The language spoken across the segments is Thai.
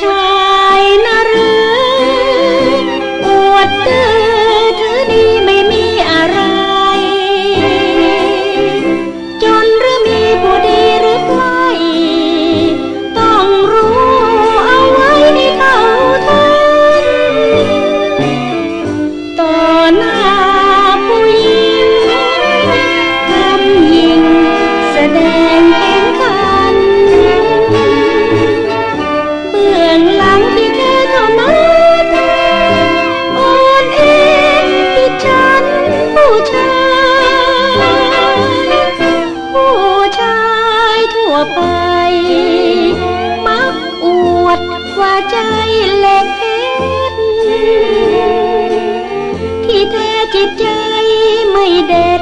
Bye. kiếp trai mây đẹp.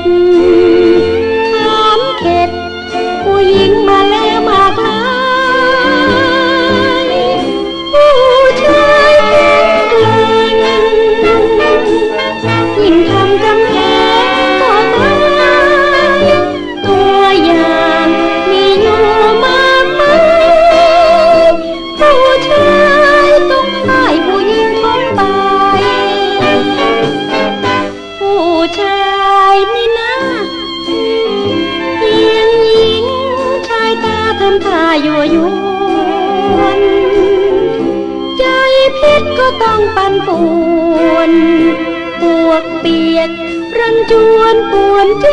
ทำท่ายั่วยวนใจพิษก็ต้องปั่นป่วนปวกเปียกรังจวนป่วนใจ